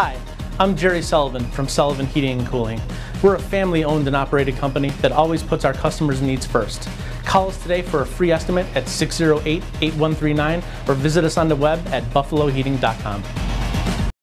Hi, I'm Jerry Sullivan from Sullivan Heating and Cooling. We're a family owned and operated company that always puts our customers' needs first. Call us today for a free estimate at 608 8139 or visit us on the web at buffaloheating.com.